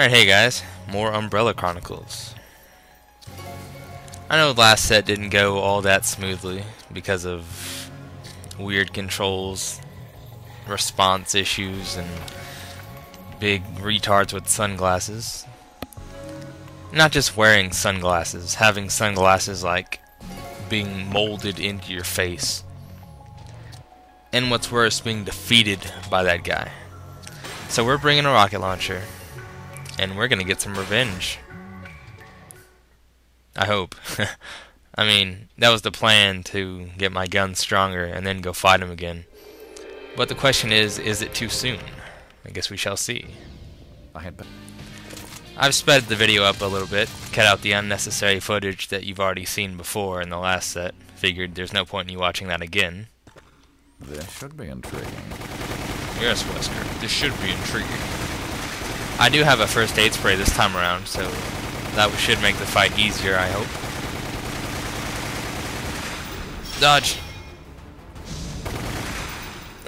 Alright, hey guys, more Umbrella Chronicles. I know the last set didn't go all that smoothly because of weird controls, response issues, and big retards with sunglasses. Not just wearing sunglasses, having sunglasses like being molded into your face. And what's worse, being defeated by that guy. So we're bringing a rocket launcher and we're gonna get some revenge. I hope. I mean, that was the plan to get my gun stronger and then go fight him again. But the question is, is it too soon? I guess we shall see. I had been. I've sped the video up a little bit, cut out the unnecessary footage that you've already seen before in the last set. Figured there's no point in you watching that again. This should be intriguing. Yes, Wesker, this should be intriguing. I do have a first aid spray this time around, so that should make the fight easier, I hope. Dodge.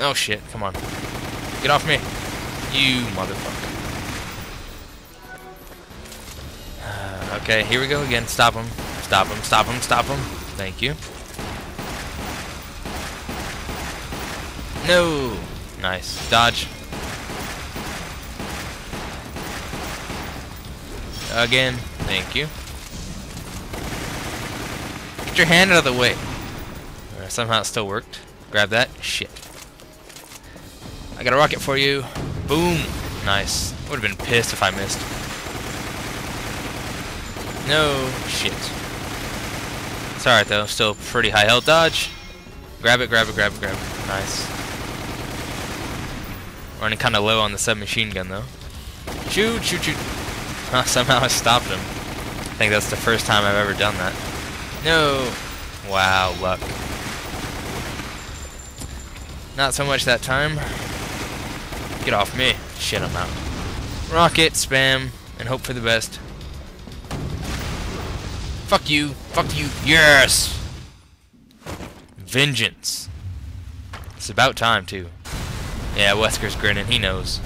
Oh shit, come on. Get off me. You motherfucker. Okay, here we go again. Stop him. Stop him, stop him, stop him. Thank you. No! Nice. Dodge. Again. Thank you. Get your hand out of the way. Uh, somehow it still worked. Grab that. Shit. I got a rocket for you. Boom. Nice. Would have been pissed if I missed. No. Shit. It's alright though. Still pretty high health dodge. Grab it, grab it, grab it, grab it. Nice. Running kind of low on the submachine gun though. Shoot, shoot, shoot. Somehow I stopped him. I think that's the first time I've ever done that. No! Wow, luck. Not so much that time. Get off me. Shit, I'm out. Rocket, spam, and hope for the best. Fuck you. Fuck you. Yes! Vengeance. It's about time, too. Yeah, Wesker's grinning. He knows.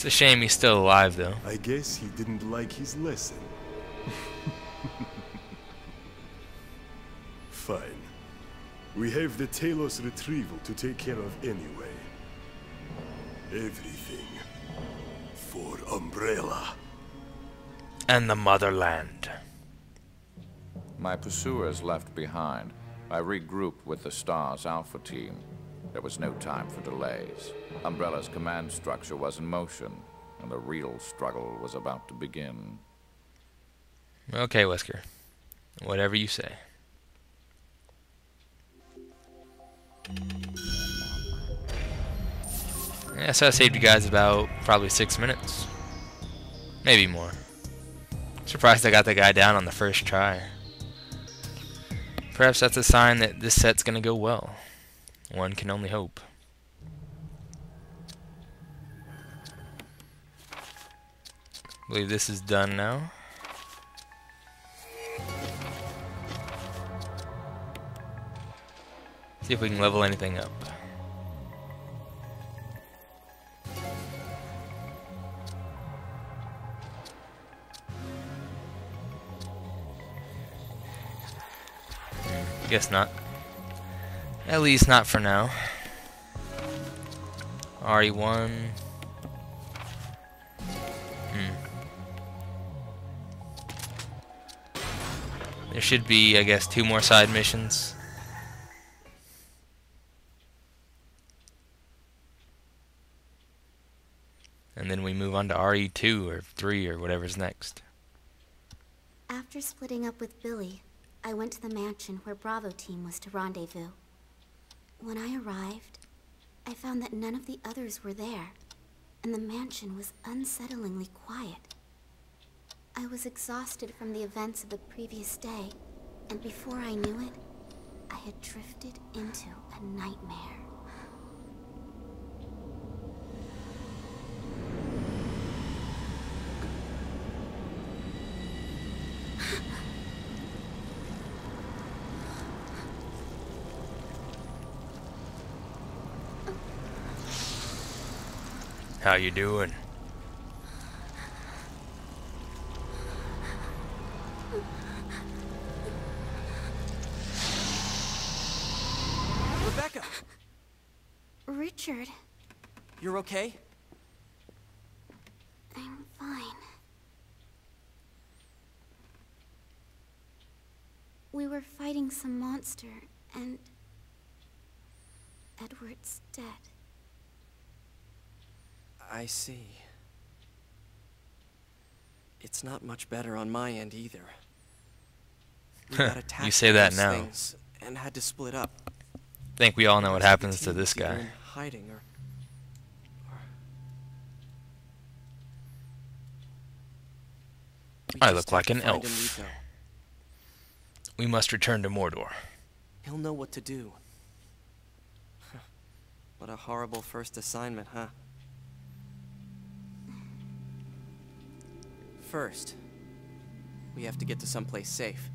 It's a shame he's still alive, though. I guess he didn't like his lesson. Fine. We have the Talos retrieval to take care of anyway. Everything for Umbrella. And the motherland. My pursuers left behind. I regrouped with the STARS Alpha team. There was no time for delays. Umbrella's command structure was in motion, and the real struggle was about to begin. Okay, Wesker. Whatever you say. Yeah, so I saved you guys about probably six minutes. Maybe more. Surprised I got the guy down on the first try. Perhaps that's a sign that this set's gonna go well. One can only hope. I believe this is done now. See if we can level anything up. Hmm, guess not. At least not for now. RE1. Hmm. There should be, I guess, two more side missions. And then we move on to RE2 or 3 or whatever's next. After splitting up with Billy, I went to the mansion where Bravo team was to rendezvous. When I arrived, I found that none of the others were there, and the mansion was unsettlingly quiet. I was exhausted from the events of the previous day, and before I knew it, I had drifted into a nightmare. How you doing? Rebecca, Richard, you're okay? I'm fine. We were fighting some monster, and Edward's dead. I see. It's not much better on my end either. We got attacked You say that now. and had to split up. I think we all know what The rest of the happens to this guy. Hiding or, or... I look like an elf. We must return to Mordor. He'll know what to do. what a horrible first assignment, huh? First, we have to get to someplace safe.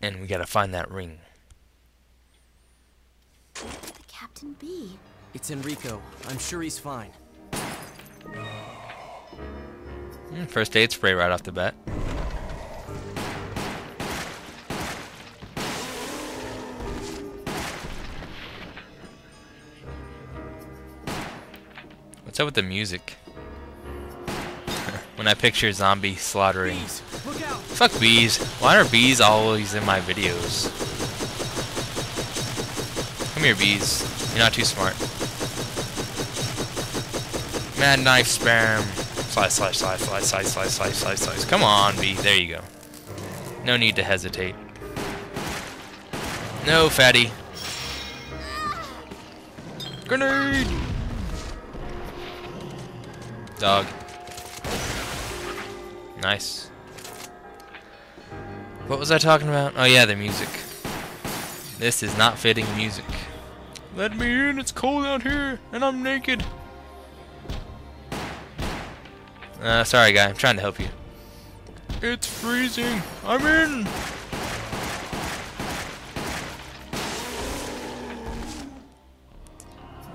And we gotta find that ring. The Captain B. It's Enrico. I'm sure he's fine. Hmm, First aid spray right off the bat. What's up with the music? When I picture zombie slaughtering. Bees! Fuck bees. Why are bees always in my videos? Come here, bees. You're not too smart. Mad knife spam. Slice, slice, slice, slice, slice, slice, slice, slice, slice. Come on, bee. There you go. No need to hesitate. No, fatty. Grenade! Dog. Nice. What was I talking about? Oh yeah, the music. This is not fitting music. Let me in, it's cold out here, and I'm naked. Uh, sorry guy, I'm trying to help you. It's freezing. I'm in.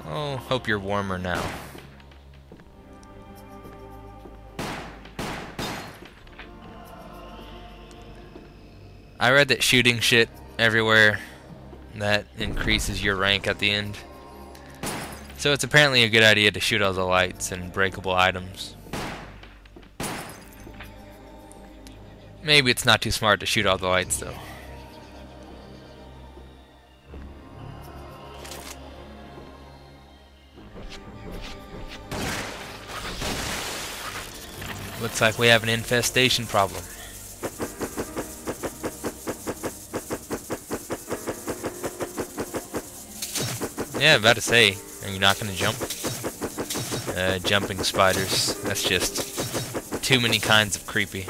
Oh, hope you're warmer now. I read that shooting shit everywhere that increases your rank at the end. So it's apparently a good idea to shoot all the lights and breakable items. Maybe it's not too smart to shoot all the lights though. Looks like we have an infestation problem. Yeah, about to say, are you not gonna jump? Uh, jumping spiders. That's just too many kinds of creepy.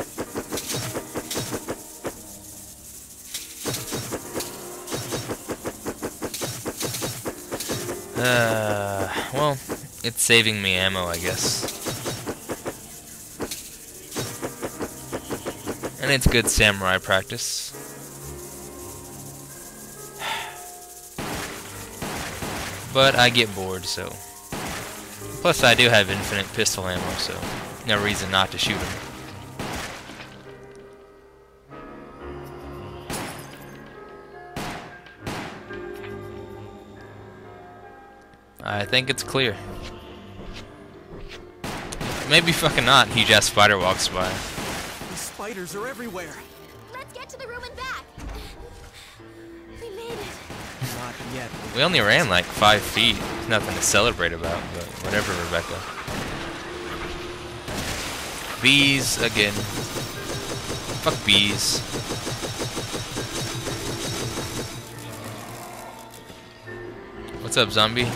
Uh, well, it's saving me ammo, I guess. And it's good samurai practice. But I get bored, so. Plus, I do have infinite pistol ammo, so no reason not to shoot him. I think it's clear. Maybe fucking not. He just spider walks by. These spiders are everywhere. We only ran like five feet. There's nothing to celebrate about, but whatever, Rebecca. Bees again. Fuck bees. What's up, zombie?